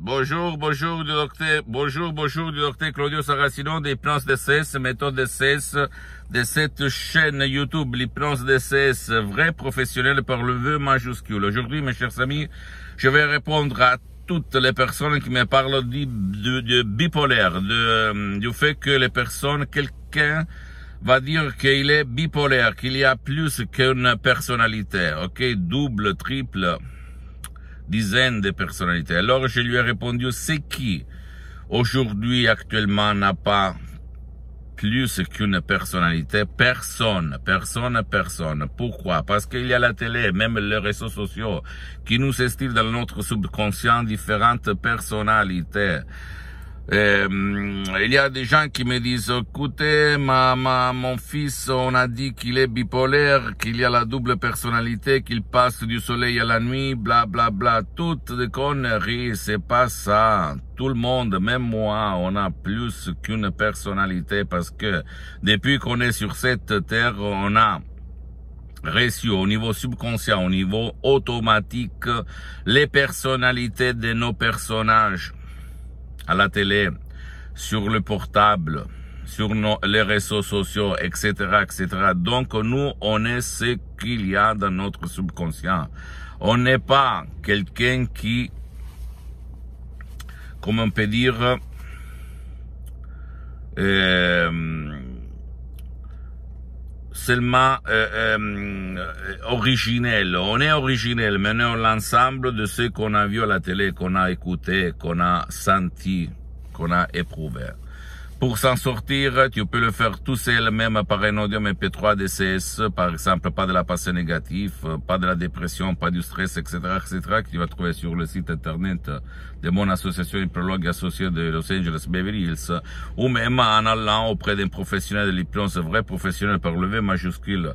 Bonjour, bonjour du docteur, bonjour, bonjour du docteur Claudio Saracino d'Hypnose DCS, méthode DCS de cette chaîne YouTube, l'hypnose DCS, vrai professionnel par le vœu majuscule. Aujourd'hui, mes chers amis, je vais répondre à toutes les personnes qui me parlent du, de, bipolaire, de, euh, du fait que les personnes, quelqu'un va dire qu'il est bipolaire, qu'il y a plus qu'une personnalité, ok, double, triple, dizaines de personnalités. Alors je lui ai répondu, c'est qui aujourd'hui actuellement n'a pas plus qu'une personnalité, personne, personne, personne. Pourquoi? Parce qu'il y a la télé, même les réseaux sociaux, qui nous estiment dans notre subconscient différentes personnalités. Euh, il y a des gens qui me disent, écoutez, ma, ma, mon fils, on a dit qu'il est bipolaire, qu'il y a la double personnalité, qu'il passe du soleil à la nuit, bla bla bla, toutes des conneries, c'est pas ça. Tout le monde, même moi, on a plus qu'une personnalité parce que depuis qu'on est sur cette terre, on a reçu au niveau subconscient, au niveau automatique, les personnalités de nos personnages à la télé, sur le portable, sur nos, les réseaux sociaux, etc., etc. Donc, nous, on est ce qu'il y a dans notre subconscient. On n'est pas quelqu'un qui, comment on peut dire, euh, seulement euh, euh, originel. On est originel, mais on est l'ensemble de ce qu'on a vu à la télé, qu'on a écouté, qu'on a senti, qu'on a éprouvé. Pour s'en sortir, tu peux le faire tout seul, même par un audio MP3 DCS, par exemple, pas de la passé négative, pas de la dépression, pas du stress, etc., etc., que tu vas trouver sur le site internet de mon association hypnologue associée de Los Angeles Beverly Hills, ou même en allant auprès d'un professionnel de l'hypnose, vrai professionnel par le V majuscule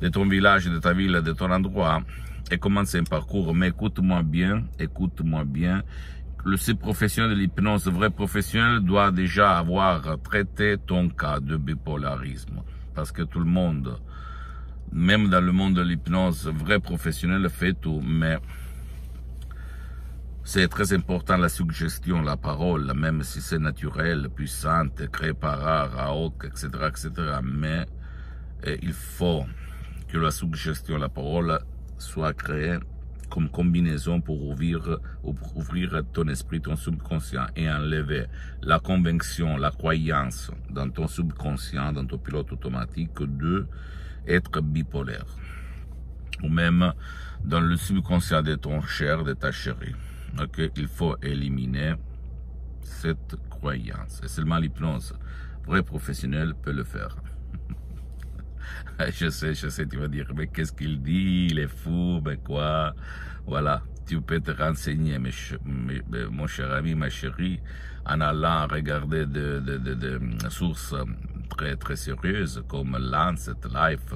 de ton village, de ta ville, de ton endroit, et commencer un parcours. Mais écoute-moi bien, écoute-moi bien, le professionnel de l'hypnose, vrai professionnel, doit déjà avoir traité ton cas de bipolarisme. Parce que tout le monde, même dans le monde de l'hypnose, vrai professionnel fait tout, mais c'est très important la suggestion, la parole, même si c'est naturel, puissante, créé par rare, etc., etc. Mais eh, il faut que la suggestion, la parole soit créée comme combinaison pour ouvrir, ouvrir ton esprit, ton subconscient et enlever la conviction, la croyance dans ton subconscient, dans ton pilote automatique de être bipolaire. Ou même dans le subconscient de ton cher, de ta chérie. Okay? Il faut éliminer cette croyance. Et seulement l'hypnose vrai professionnel peut le faire. Je sais, je sais, tu vas dire, mais qu'est-ce qu'il dit Il est fou, mais quoi Voilà, tu peux te renseigner, mon cher ami, ma chérie, en allant regarder de, de, sources très, très sérieuses comme Lancet, Life,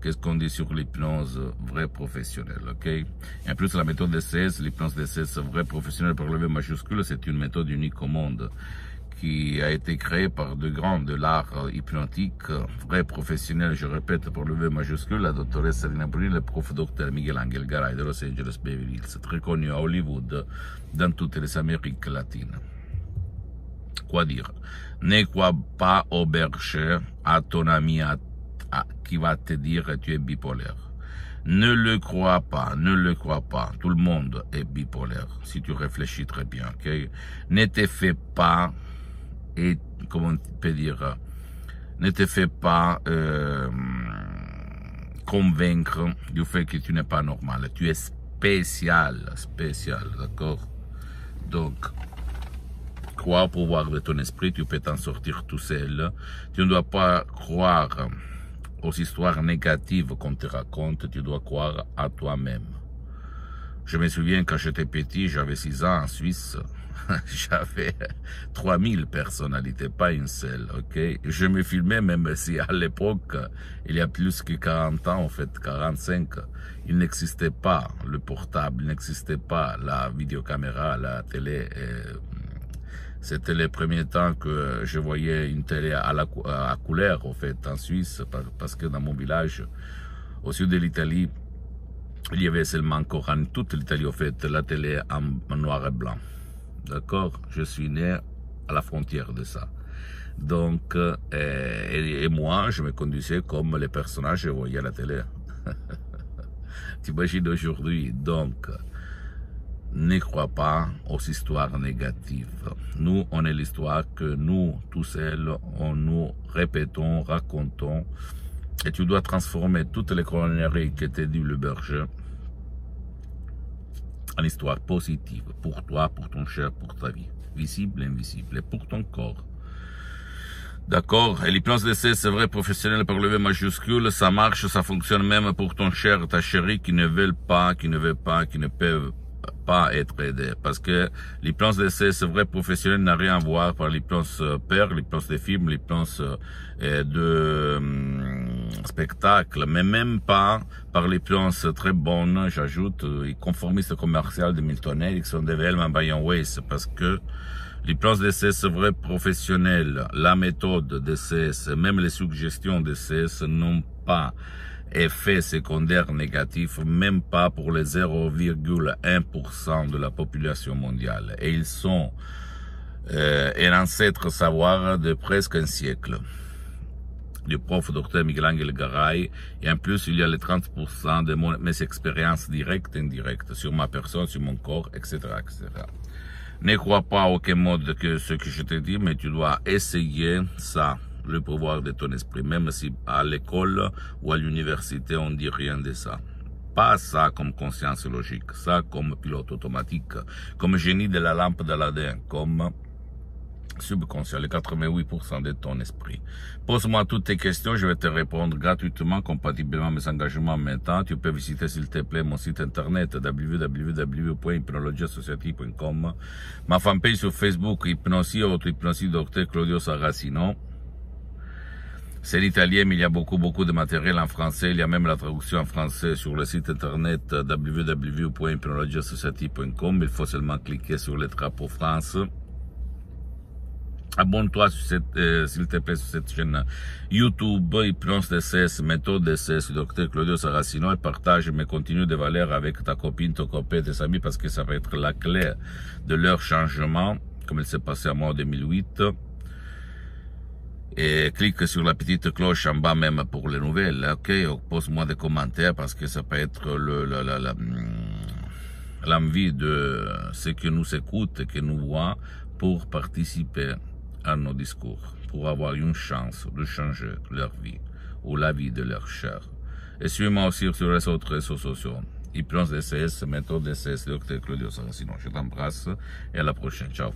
qu'est-ce qu'on dit sur l'hypnose vrai professionnelle, ok? Et en plus, la méthode de 16, l'hypnose 16 vrai professionnel par le V majuscule, c'est une méthode unique au monde qui a été créé par de grands de l'art hypnotique, vrai professionnel, je répète, pour le V majuscule, la doctoresse Salina Bruni, le prof docteur Miguel Angel Garay de Los Angeles Beverly Hills, très connu à Hollywood, dans toutes les Amériques latines. Quoi dire? Ne crois pas au berger, à ton ami qui va te dire que tu es bipolaire. Ne le crois pas, ne le crois pas. Tout le monde est bipolaire, si tu réfléchis très bien, ok? Ne te fais pas et, comment on peut dire, ne te fais pas euh, convaincre du fait que tu n'es pas normal. Tu es spécial, spécial, d'accord? Donc, crois au pouvoir de ton esprit, tu peux t'en sortir tout seul. Tu ne dois pas croire aux histoires négatives qu'on te raconte, tu dois croire à toi-même. Je me souviens quand j'étais petit, j'avais 6 ans en Suisse, j'avais 3000 personnalités, pas une seule, ok? Je me filmais même si à l'époque, il y a plus que 40 ans, en fait, 45, il n'existait pas le portable, il n'existait pas la vidéocaméra, la télé. C'était les premiers temps que je voyais une télé à, la, à couleur, en fait, en Suisse, parce que dans mon village, au sud de l'Italie, il y avait seulement encore en toute l'Italie, en la télé en noir et blanc. D'accord? Je suis né à la frontière de ça. Donc, euh, et, moi, je me conduisais comme les personnages que je voyais à la télé. T'imagines aujourd'hui? Donc, ne crois pas aux histoires négatives. Nous, on est l'histoire que nous, tous seuls, on nous répétons, racontons. Et tu dois transformer toutes les coroneries que t'a dit le berger en histoire positive pour toi, pour ton cher, pour ta vie, visible invisible, et pour ton corps. D'accord? Et l'hypnose d'essai, c'est vrai, professionnel par le V majuscule, ça marche, ça fonctionne même pour ton cher, ta chérie qui ne veulent pas, qui ne veut pas, qui ne peuvent pas être aidés. Parce que l'hypnose d'essai, c'est vrai, professionnel n'a rien à voir par l'hypnose euh, père, l'hypnose des films, l'hypnose euh, de hum, spectacle, mais même pas par l'hypnose très bonne, j'ajoute, euh, conformiste commercial de Milton Erickson, de Velman Bayon Weiss, parce que L'hypnose d'essai, c'est vrai professionnel. La méthode d'essai, même les suggestions d'essai n'ont pas effet secondaire négatif, même pas pour les 0,1% de la population mondiale. Et ils sont euh, un ancêtre savoir de presque un siècle du prof docteur Miguel Angel Garay. Et en plus, il y a les 30% de mes expériences directes et indirectes sur ma personne, sur mon corps, etc., etc. Ne crois pas aucun mode que ce que je te dis, mais tu dois essayer ça, le pouvoir de ton esprit, même si à l'école ou à l'université on dit rien de ça. Pas ça comme conscience logique, ça comme pilote automatique, comme génie de la lampe d'Aladin, comme subconscient, les 88% de ton esprit. Pose-moi toutes tes questions, je vais te répondre gratuitement, compatiblement à mes engagements maintenant. Tu peux visiter, s'il te plaît, mon site internet www.hypnologieassociative.com, ma fanpage sur Facebook, Hypnosie, autre Hypnosie, docteur Claudio Saracino. C'est l'italien, mais il y a beaucoup, beaucoup de matériel en français. Il y a même la traduction en français sur le site internet www.hypnologieassociative.com. Il faut seulement cliquer sur le drapeau France. Abonne-toi euh, s'il te plaît sur cette chaîne YouTube, Hypnose DCS, méthode DCS, docteur Claudio Saracino, et partage mes contenus de valeur avec ta copine, ton copain, tes amis, parce que ça va être la clé de leur changement, comme il s'est passé à moi en 2008. Et clique sur la petite cloche en bas même pour les nouvelles, ok? Pose-moi des commentaires parce que ça peut être le, hmm, l'envie de ceux qui nous écoutent, qui nous voient, pour participer à nos discours pour avoir une chance de changer leur vie ou la vie de leur chair. Et suis-moi aussi sur les autres réseaux sociaux. Hypnose DCS, méthode DCS, Dr. Claudio Saracino. Je t'embrasse et à la prochaine. Ciao.